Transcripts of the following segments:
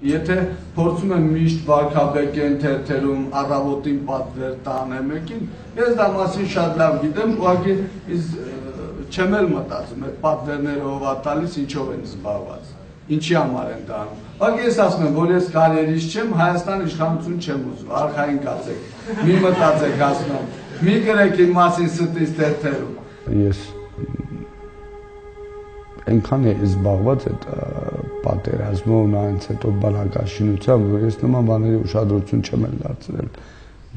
Եթե փորձում եմ միշտ վարկաբեկեն թերթերում առավոտին պատվեր տանեմ եկին, ես դա մասին շատ լավ գիտեմ, ուղղակի իս չեմ էլ մտածում, այդ պատվերները ով է տալիս, ինչով են զբաղված, ինչի համար են դա անում։ Ուղղակի ես ասում եմ, որ ես կարիերիստ չեմ, Հայաստան իշխանություն չեմ ուզում, արխային կացեք։ Մի մտածեք, ասում եմ, մի գրեք իմ մասին ստից թերթերում։ Ես այնքան է զբաղված այդ պատերազմով, նայից հետո բանակաշինությամբ, որ ես նման բաների ուշադրություն չեմ էլ դարձրել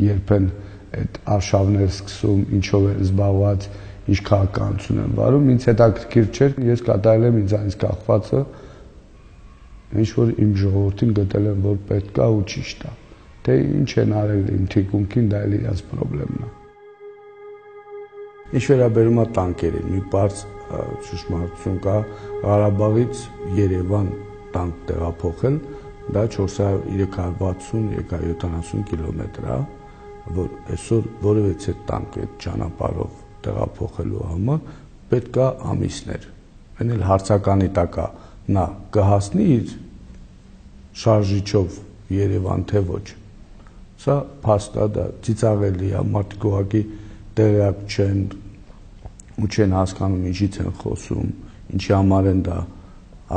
երբեն այդ արշավներ սկսում, ինչով է զբաղված, ինչ քաղաքականություն են վարում, ինձ հետաքրքիր չէր, ես կատարել եմ ինձանից կախվածը, ինչ որ իմ ժողովրդին գտել եմ, որ պետք է ու ճիշտ է։ Թե ինչ են արել իմ թիկունքին, դա էլ իրաց խնդրեմն է։ Ինչ վերաբերում է տանկերին, մի բարձ ճշմարտություն կա Ղարաբաղից Երևան տանկ տեղափոխել, դա 400-360-370 կիլոմետր է, որ այսօր որևէ տանկ այդ ճանապարհով տեղափոխելու համար պետքա ամիսներ։ Այն էլ հարցականի տակա նա կհասնի իր շարժիչով Երևան թե ոչ։ Սա փաստ է, դա ծիծաղելի է, մարդիկ ուղղակի տեղյակ չեն ու չեն հասկանում ինչից են խոսում, ինչի համար են դա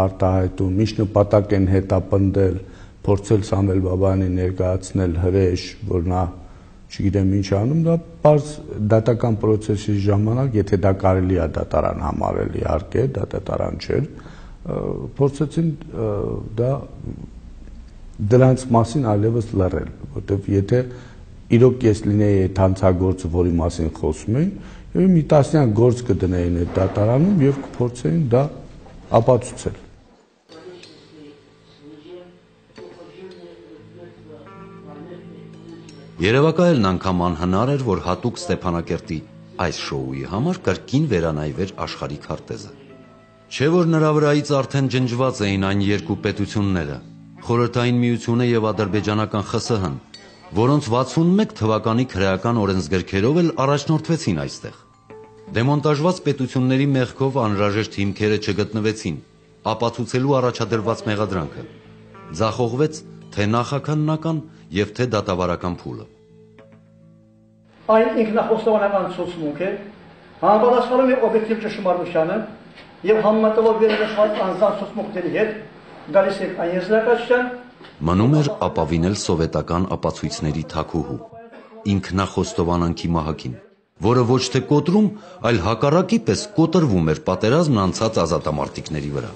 արտահայտում, ինչ նպատակ են հետապնդել, փորձել Սամվել Բաբայանի ներկայացնել հրեշ, որ նա չգիտեմ ինչ անում, դա բարձ դատական process-ի ժամանակ, եթե դա կարելի է դատարան համարել, իհարկե, դա դատարան չէր, փորձեցին դա դրանց մասին այլևս լռել, որտեվ եթե իրոք ես լինեի այդ հանցագործը, որի մասին խոսում էին, մի տասնյակ գործ կդնեին այդ դատարանում եւ կփորձեին դա ապացուցել։ Երևակայելն անգամ անհնար էր, որ հատուկ Ստեփանակերտի այս շոուի համար կրկին վերանայվեր աշխարհի քարտեզը։ Չէ որ նրա վրայից արդեն ջնջված էին այն երկու պետությունները՝ Խորհրդային Միությունը եւ ադրբեջանական ԽՍՀ-ն, որոնց 61 թվականի քրեական օրենսգրքերով էլ առաջնորդվեցին այստեղ։ Դեմոնտաժված պետությունների մեղքով անհրաժեշտ հիմքերը չգտնվեցին, ապացուցելու առաջադրված մեղադրանքը։ Ձախողվեց թե նախաքաննական եւ թե դատավարական փուլը։ Այն ինքնախոստովանական ցուցմունք է, համապատասխանում է օբյեկտիվ ճշմարտությանը եւ համեմատելով վերնշված անձանց ցուցմունքների հետ գալիս է այն եզրակացության մնում էր ապավինել սովետական ապացույցների թակուհու ինքնախոստովանանքի մահակին որը ոչ թե կոտրում, այլ հակառակի պես կոտրվում էր պատերազմն անցած ազատամարտիկների վրա։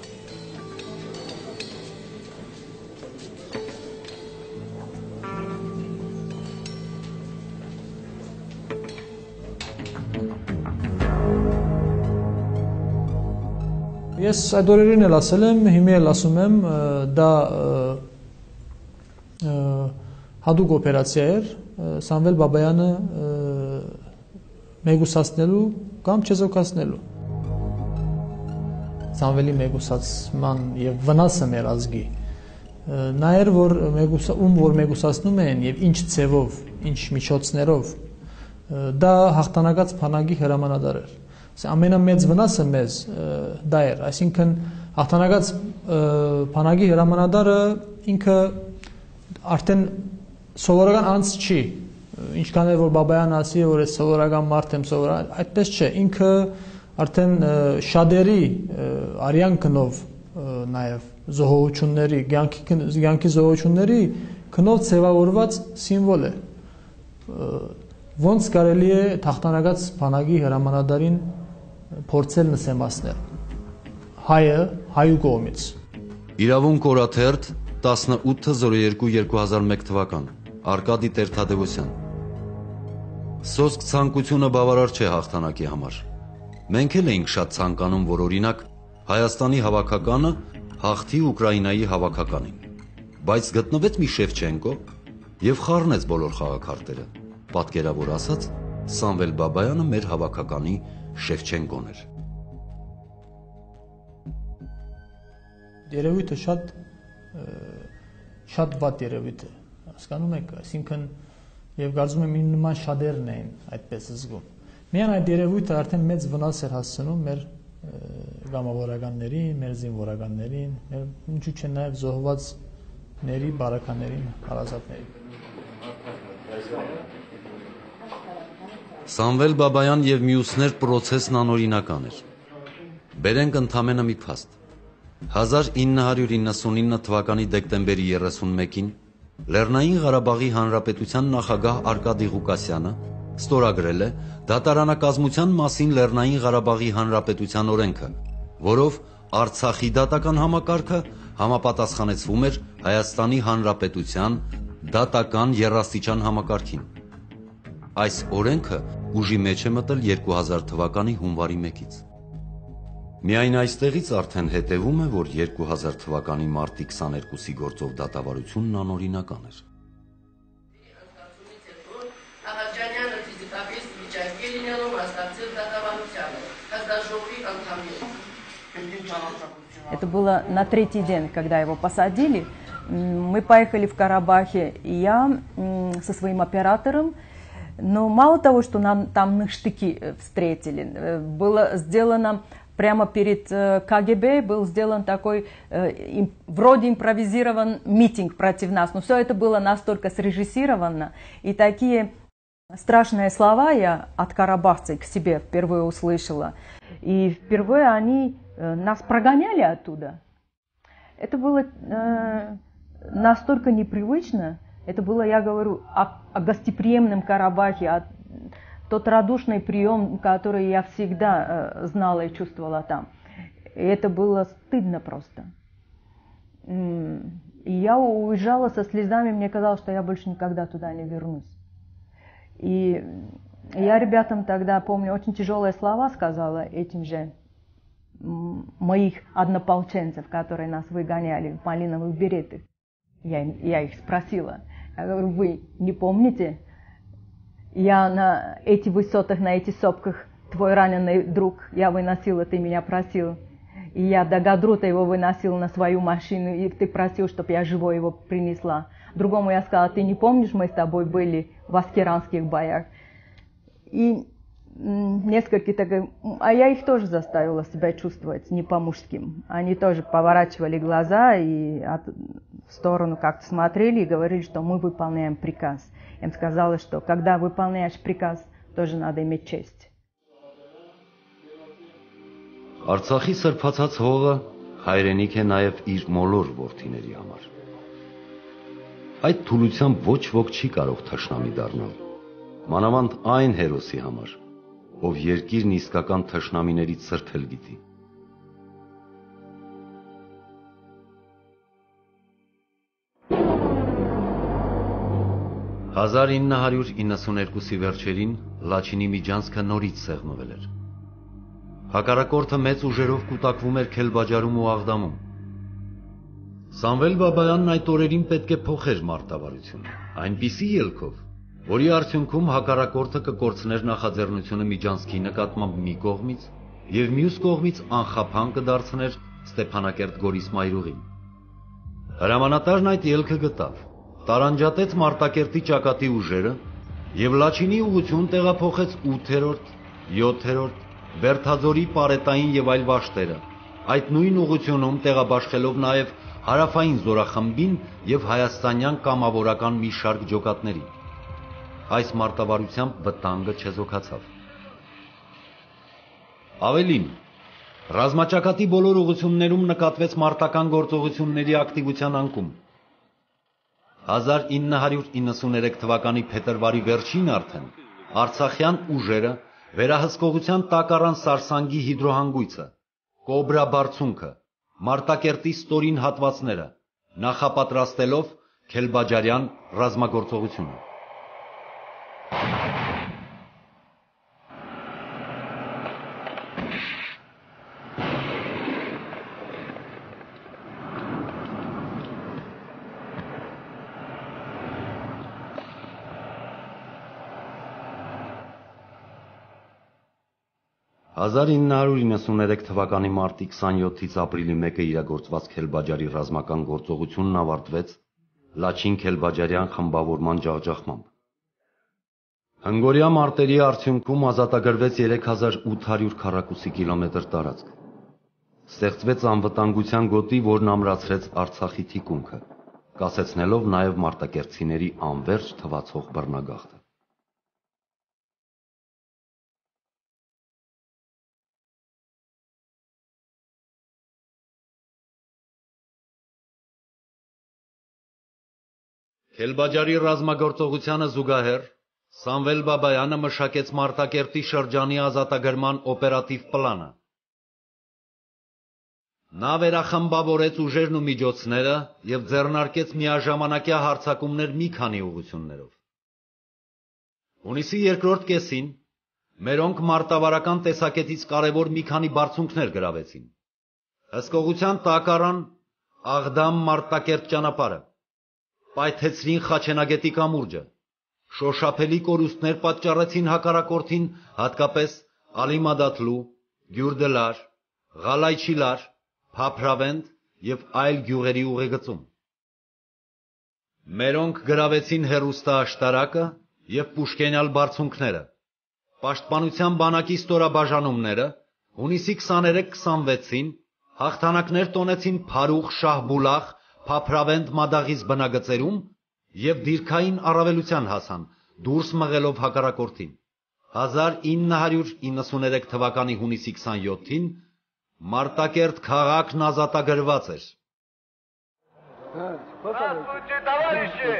Ես այդ օրերին էլ ասել եմ, հիմա էլ ասում եմ, դա հadoop օպերացիա էր, Սամվել Բաբայանը մեգուսացնելու կամ չեզոքացնելու։ Սամվելի մեգուսացման եւ վնասը մեր ազգի նայեր որ մեգուսա ում որ մեգուսացնում են եւ ինչ ցևով, ինչ միջոցներով դա հաղթանակած փանագի հրամանատար էր ամենամեծ վնասը մեզ դա էր, այսինքն հաղթանակած բանակի հրամանատարը ինքը արդեն սովորական անց չի, ինչքան էլ որ Բաբայան ասի, որ այս սովորական մարդ եմ սովորական, այդպես չէ, ինքը արդեն շադերի արյան կնով նաև զոհողությունների, ցանկի ցանկի զոհողությունների կնով ցևավորված սիմվոլ է ոնց կարելի է թախտանագած բանակի հրամանատարին փորձել նսեմացնել հայը հայու կողմից Իրավունք օրաթերթ 1802-2001 թվական Արկադի Տեր-Թադևոսյան Սոսկ ցանկությունը բավարար չէ հաղթանակի համար Մենք էլ էինք շատ ցանկանում, որ օրինակ Հայաստանի հավաքականը հաղթի Ուկրաինայի հավաքականին բայց գտնվեց մի Շևչենկո եւ խառնեց բոլոր խաղակարտերը պատկերավոր ասած Սամվել Բաբայանը մեր հավաքականի Շևչենկոն էր։ Երևույթը շատ շատ վատ երևույթ է, հասկանում եք, այսինքն եւ կարծում եմ նման շատերն էին այդպես զգում։ Միայն այդ երևույթը արդեն մեծ վնաս էր հասցնում մեր գամավորականներին, մեր զինվորականներին, մեր ինչու՞ չէ նաև զոհված ների բարականներին, հարազատներին։ Սամվել Բաբայան եւ մյուսներ process-ն անօրինական էր։ Բերենք ընդամենը մի փաստ։ 1999 թվականի դեկտեմբերի 31-ին Լեռնային Ղարաբաղի Հանրապետության նախագահ Արկադի Ղուկասյանը ստորագրել է դատարանակազմության մասին Լեռնային Ղարաբաղի Հանրապետության օրենքը, որով Արցախի դատական համակարգը համապատասխանեցվում էր Հայաստանի Հանրապետության դատական երաստիճան համակարգին։ Այս օրենքը ուժի մեջ է մտել 2000 թվականի հունվարի 1-ից։ Միայն այստեղից արդեն հետևում է, որ 2000 թվականի մարտի 22-ի գործով դատավարությունն անօրինական էր։ Աղաջանյանը ֆիզիկապես վիճակի լինելով մասնակցել դատավարությանը, հազդաժողովի անդամին։ Это было на третий день, когда его посадили. М, Мы поехали в Карабахе, и я м, со своим оператором. Но мало того, что нам там на штыки э, встретили, э, было сделано прямо перед э, КГБ был сделан такой э, вроде импровизирован митинг против нас. Но все это было настолько срежиссировано. И такие страшные слова я от карабахцев к себе впервые услышала. И впервые они э, нас прогоняли оттуда. Это было э, настолько непривычно. Это было, я говорю, о, о гостеприимном Карабахе, о тот радушный прием, который я всегда э, знала и чувствовала там. И это было стыдно просто. И я уезжала со слезами, мне казалось, что я больше никогда туда не вернусь. И я ребятам тогда, помню, очень тяжелые слова сказала этим же моих однополченцев, которые нас выгоняли в малиновых беретах. Я, я их спросила, я говорю, вы не помните, я на этих высотах, на этих сопках, твой раненый друг, я выносила, ты меня просил. И я до Гадрута его выносил на свою машину, и ты просил, чтобы я живой его принесла. Другому я сказала, ты не помнишь, мы с тобой были в аскеранских боях. И несколько так, м, а я их тоже заставила себя чувствовать не по-мужским. Они тоже поворачивали глаза и от- сторону как-то смотрели и говорили, что мы выполняем приказ. Я им сказала, что когда выполняешь приказ, тоже надо иметь честь. Արցախի սրբացած հողը հայրենիք է նաև իր մոլոր ворթիների համար։ Այդ թուլությամբ ոչ ոք չի կարող թշնամի դառնալ։ Մանավանդ այն հերոսի համար, ով երկիրն իսկական թշնամիներից սրբել գիտի։ «1992-ի վերջերին Լաչինի միջանցքը նորից սեղմվել էր։ Հակառակորդը մեծ ուժերով կուտակվում էր Քելբաջարում ու Աղդամում։ Սամվել Բաբայանն այդ օրերին պետք է փոխեր մարտավարությունը, այնպիսի ելքով, որի արդյունքում հակառակորդը կկորցներ նախաձեռնությունը Միջանցքի նկատմամբ մի կողմից եւ մյուս կողմից անխափան կդարձներ Ստեփանակերտ Գորիսմայրուղին։ Հրամանատարն այդ ելքը գտավ։ Տարանջատեց Մարտակերտի ճակատի ուժերը եւ Լաչինի ուղություն տեղափոխեց 8-րդ, 7-րդ, Բերթաձորի պարետային եւ այլ վաշտերը։ Այդ նույն ուղությունում տեղաբաշխելով նաեւ հարավային զորախմբին եւ հայաստանյան կամավորական մի շարք ջոկատների։ Այս մարտավարությամբ վտանգը չեզոքացավ։ Ավելին, ռազմաճակատի բոլոր ուղություններում նկատվեց մարտական գործողությունների ակտիվության անկում։ 1993 թվականի փետրվարի վերջին արդեն Արցախյան ուժերը վերահսկողության տակ առան Սարսանգի հիդրոհանգույցը, Կոբրա բարձունքը, Մարտակերտի ստորին հատվածները, նախապատրաստելով Քելբաջարյան ռազմագործողությունը։ «1993 թվականի մարտի 27-ից ապրիլի 1-ը իրագործված Քելբաջարի ռազմական գործողությունն ավարտվեց Լաչին Քելբաջարյան խմբավորման ջախջախմամբ։ Հնգորյա մարտերի արդյունքում ազատագրվեց 3800 քառակուսի կիլոմետր տարածք։ Ստեղծվեց անվտանգության գոտի, որն ամրացրեց Արցախի թիկունքը, կասեցնելով նաև մարտակերտցիների անverջ թվացող բռնագաղթը։ Քելբաջարի ռազմագործողությանը զուգահեռ Սամվել Բաբայանը մշակեց Մարտակերտի շրջանի ազատագրման օպերատիվ պլանը։ Նա վերախմբավորեց ուժերն ու միջոցները եւ ձեռնարկեց միաժամանակյա հարձակումներ մի քանի ուղություններով։ Հունիսի երկրորդ կեսին մերոնք մարտավարական տեսակետից կարևոր մի քանի բարձունքներ գրավեցին։ Հսկողության տակ առան Աղդամ Մարտակերտ ճանապարհը պայթեցրին Խաչենագետի կամուրջը։ Շոշափելի կորուստներ պատճառեցին հակառակորդին, հատկապես Ալիմադաթլու, Գյուրդելար, Ղալայչիլար, Փափրավենդ եւ այլ գյուղերի ուղեգծում։ Մերոնք գրավեցին հերուստա աշտարակը եւ Պուշկենյալ բարձունքները։ Պաշտպանության բանակի ստորաբաժանումները հունիսի 23-26-ին հաղթանակներ տոնեցին Փարուխ, Շահբուլախ, Փափրավենդ մադաղից բնագծերում եւ դիրքային առավելության հասան, դուրս մղելով հակառակորդին։ 1993 թվականի հունիսի 27-ին Մարտակերտ քաղաքն ազատագրված էր։ Здравствуйте, товарищи!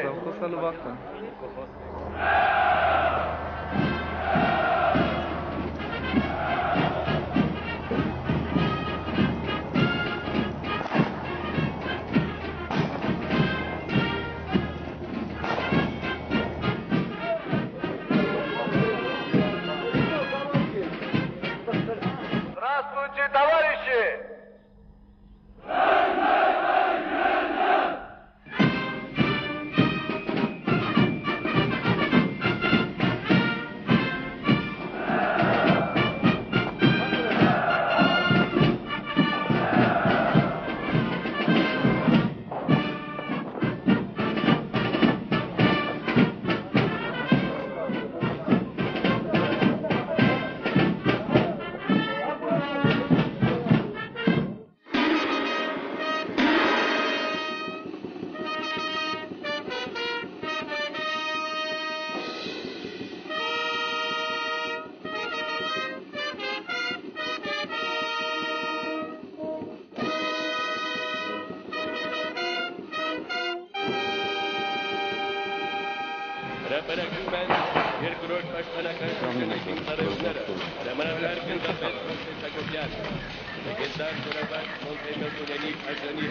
Հրապարակում են երկրորդ պաշտպանական շրջանակի ծառայողները, հրամանատար գնդապետ Մոնտես Հակոբյան, լեգենդար Ղորավակ Մոնտեմելտունենի աջանի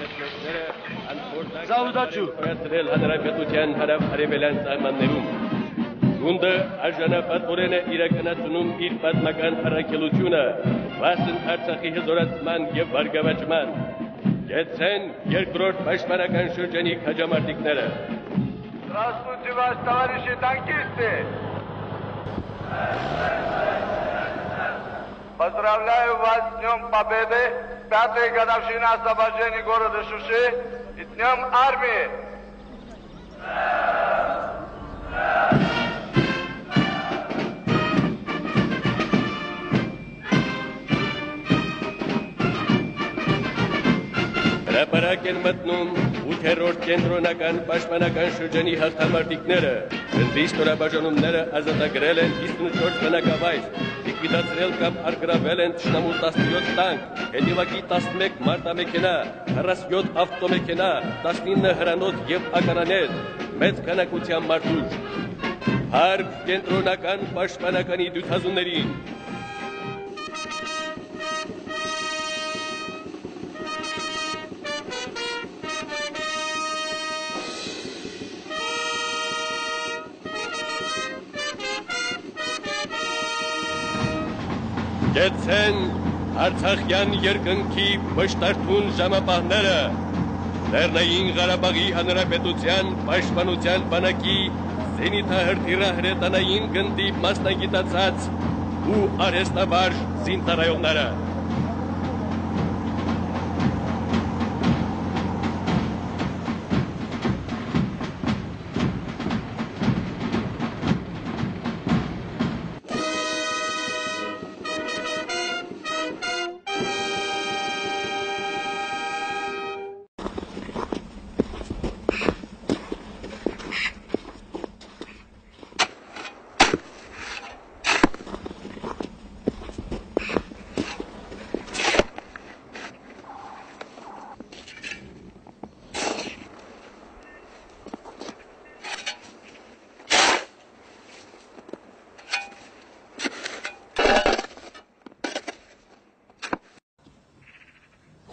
անփորձակ Զավուդաչու։ կայացրել հանրապետության հարավ-արևելյան սահմաններում։ Գունդը արժանապատորեն է իրականացնում իր պատմական առաքելությունը վասն Արցախի հզորացման եւ բարգավաճման։ Գեցեն երկրորդ պաշտպանական շրջանի քաջամարտիկները։ Здравствуйте, вас, товарищи танкисты! Поздравляю вас с Днем Победы, пятой годовщины освобождения города Шуши и Днем Армии! ربرك المدنون 8-րդ կենտրոնական պաշտպանական շրջանի հաղթամարտիկները։ Գնդի ստորաբաժանումները ազատագրել են 54 բնակավայր, լիկվիդացրել կամ արգրավել են թշնամու 17 տանկ, հետևակի 11 մարտամեքենա, 47 ավտոմեքենա, 19 հրանոց եւ ականաներ, մեծ քանակությամբ մարդուժ։ Հարկ կենտրոնական պաշտպանականի դյութազուններին Գեցեն Արցախյան երկնքի վշտարթուն ժամապահները Լեռնային Ղարաբաղի Հանրապետության Պաշտպանության բանակի զենիթահրթիռահրետանային գնդի մասնագիտացած ու արհեստավարժ զինծառայողները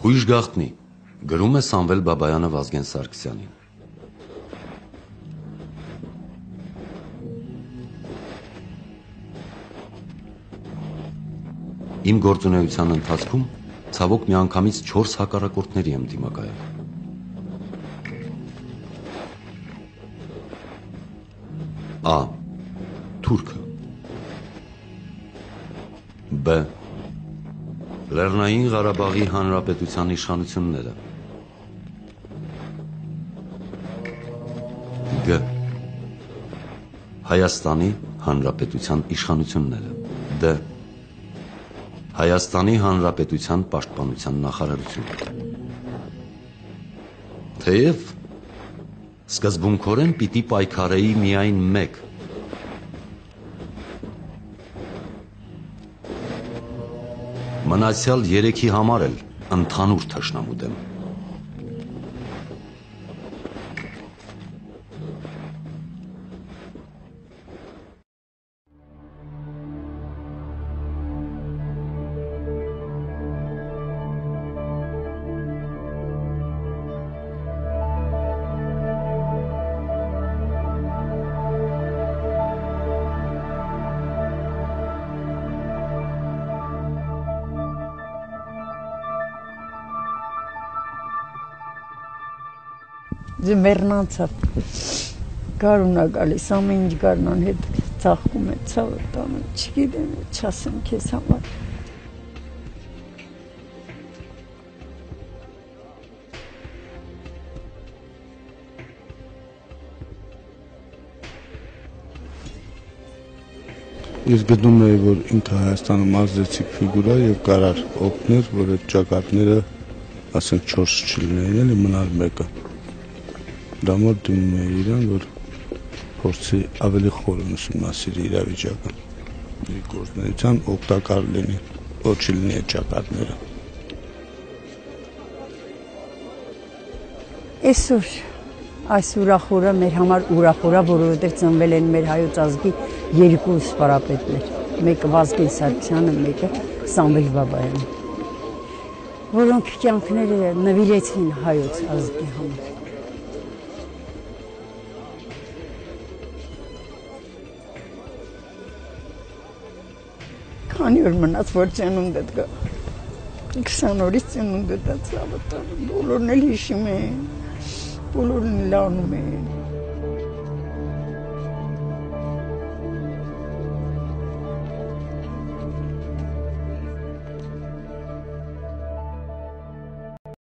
Հույժ գախտնի գրում է Սամվել Բաբայանը Վազգեն Սարգսյանին։ Իմ գործունեության ընթացքում ցավոք միանգամից 4 հակառակորդների եմ դիմակայել։ A. Թուրքը B. Լեռնային Ղարաբաղի Հանրապետության իշխանությունները G. Հայաստանի Հանրապետության իշխանությունները D. Հայաստանի Հանրապետության Պաշտպանության նախարարությունը Թեև սկզբունքորեն պիտի պայքարեի միայն մեկ Մնացյալ երեքի համար էլ ընդհանուր թշնամու դեմ ձմեռնացավ գարունա գալիս ամեն ինչ գարնան հետ ծախում է ցավը տանը չգիտեմ չասեմ քեզ համար Ես գտնում եի, որ ինքը Հայաստանում ազդեցիկ ֆիգուրա եւ կարար օգներ, որ այդ ճակատները, ասենք 4 չլինեին, էլի մնալ մեկը։ Դա մոտ դիմում էի իրան, որ փորձի ավելի խորը ուսումնասիրի իրավիճակը։ Իր գործնական օգտակար լինի, ոչ չլինի այդ ճակատները։ Այսօր այս ուրախորը մեր համար ուրախորա, որովհետև ծնվել են մեր հայոց ազգի երկու սպարապետներ, մեկը Վազգեն Սարգսյանը, մեկը Սամվել Բաբայանը, որոնք կյանքները նվիրեցին հայոց ազգի համար։ Քանի օր մնաց որ ծնունդդ գա։ 20 օրից ցավը տան։ Բոլորն էլ հիշում են։ Բոլորն լանում են։